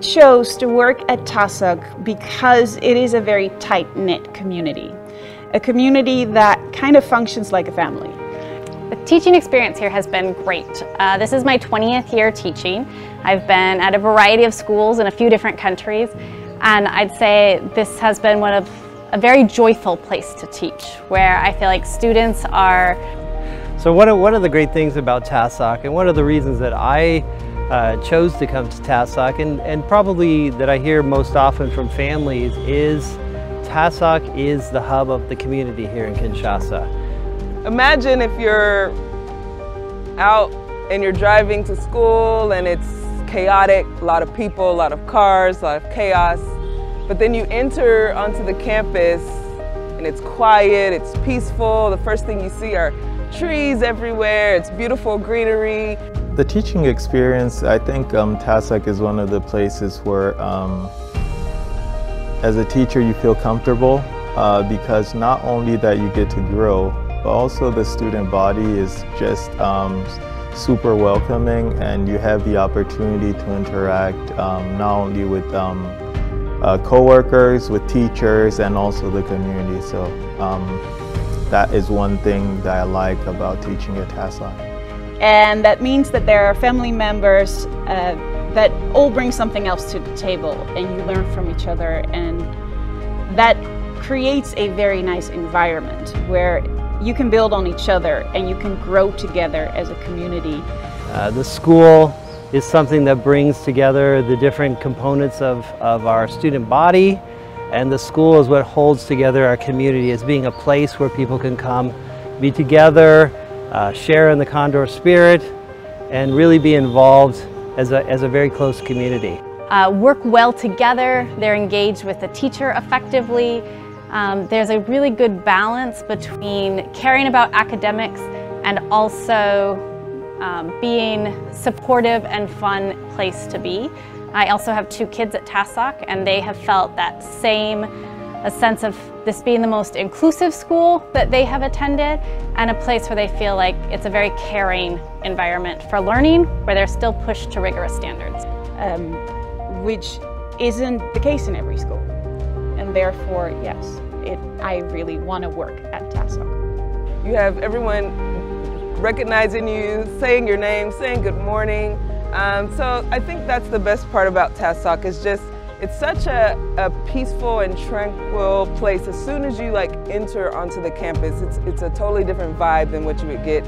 chose to work at TASOK because it is a very tight-knit community. A community that kind of functions like a family. The teaching experience here has been great. Uh, this is my 20th year teaching. I've been at a variety of schools in a few different countries and I'd say this has been one of a very joyful place to teach where I feel like students are so one of, what are the great things about TASOK and one of the reasons that I uh, chose to come to TASOK and, and probably that I hear most often from families is TASOK is the hub of the community here in Kinshasa. Imagine if you're out and you're driving to school and it's chaotic, a lot of people, a lot of cars, a lot of chaos. But then you enter onto the campus and it's quiet, it's peaceful. The first thing you see are trees everywhere, it's beautiful greenery. The teaching experience, I think um, TASOK is one of the places where um, as a teacher you feel comfortable uh, because not only that you get to grow, but also the student body is just um, super welcoming and you have the opportunity to interact um, not only with um, uh, co-workers, with teachers, and also the community. So um, that is one thing that I like about teaching at TASOK. And that means that there are family members uh, that all bring something else to the table and you learn from each other and that creates a very nice environment where you can build on each other and you can grow together as a community. Uh, the school is something that brings together the different components of, of our student body and the school is what holds together our community as being a place where people can come, be together, uh, share in the Condor spirit, and really be involved as a, as a very close community. Uh, work well together, they're engaged with the teacher effectively, um, there's a really good balance between caring about academics and also um, being supportive and fun place to be. I also have two kids at TASOK and they have felt that same a sense of this being the most inclusive school that they have attended and a place where they feel like it's a very caring environment for learning where they're still pushed to rigorous standards. Um, which isn't the case in every school and therefore, yes, it, I really want to work at TASOK. You have everyone recognizing you, saying your name, saying good morning. Um, so I think that's the best part about TASOK is just it's such a, a peaceful and tranquil place. As soon as you like enter onto the campus, it's, it's a totally different vibe than what you would get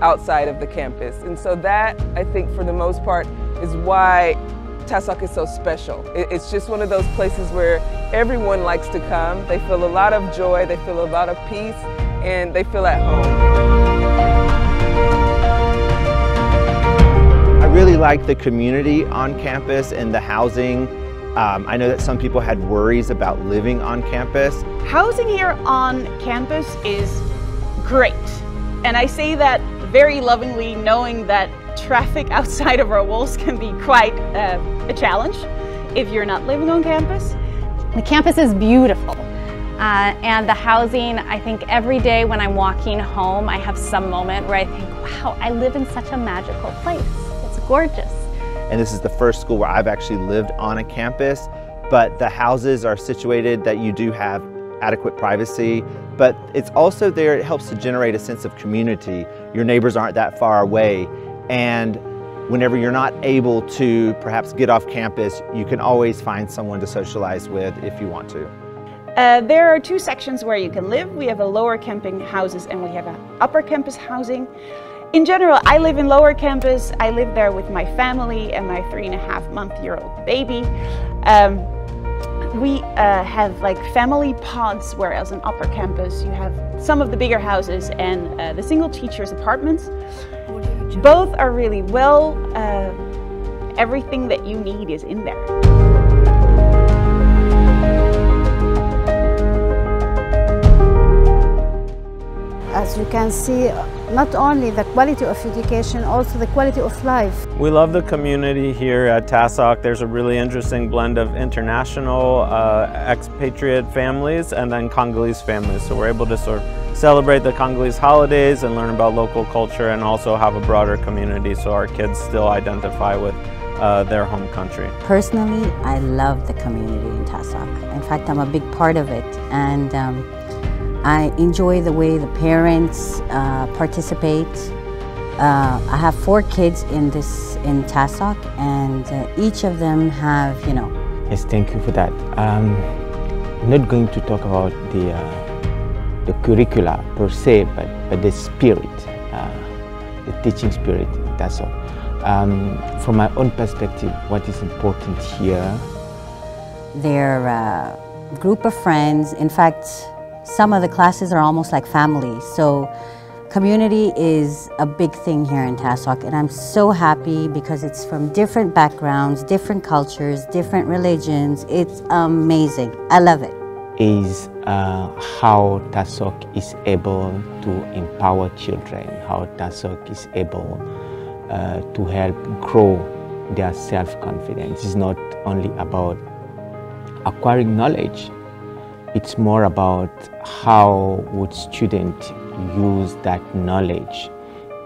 outside of the campus. And so that, I think for the most part, is why TASOK is so special. It's just one of those places where everyone likes to come. They feel a lot of joy, they feel a lot of peace, and they feel at home. I really like the community on campus and the housing. Um, I know that some people had worries about living on campus. Housing here on campus is great. And I say that very lovingly knowing that traffic outside of our walls can be quite uh, a challenge if you're not living on campus. The campus is beautiful. Uh, and the housing, I think every day when I'm walking home, I have some moment where I think, wow, I live in such a magical place. It's gorgeous. And this is the first school where I've actually lived on a campus, but the houses are situated that you do have adequate privacy, but it's also there, it helps to generate a sense of community. Your neighbors aren't that far away, and whenever you're not able to perhaps get off campus, you can always find someone to socialize with if you want to. Uh, there are two sections where you can live. We have a lower camping houses and we have an upper campus housing. In general, I live in lower campus. I live there with my family and my three and a half month year old baby. Um, we uh, have like family pods, whereas in upper campus you have some of the bigger houses and uh, the single teachers apartments. Both are really well, uh, everything that you need is in there. As you can see, not only the quality of education, also the quality of life. We love the community here at TASOK. There's a really interesting blend of international uh, expatriate families and then Congolese families. So we're able to sort of celebrate the Congolese holidays and learn about local culture and also have a broader community so our kids still identify with uh, their home country. Personally, I love the community in TASOK. In fact, I'm a big part of it. And um, I enjoy the way the parents uh, participate. Uh, I have four kids in this in TASOK, and uh, each of them have, you know. Yes, thank you for that. Um, I'm not going to talk about the uh, the curricula per se, but, but the spirit, uh, the teaching spirit, that's all. Um, from my own perspective, what is important here? Their uh, group of friends, in fact, some of the classes are almost like family. So community is a big thing here in TASOK and I'm so happy because it's from different backgrounds, different cultures, different religions. It's amazing. I love it is uh, how TASOK is able to empower children, how TASOK is able uh, to help grow their self-confidence. It's not only about acquiring knowledge, it's more about how would students use that knowledge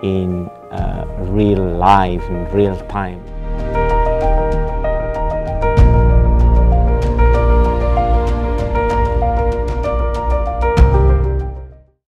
in uh, real life, in real time.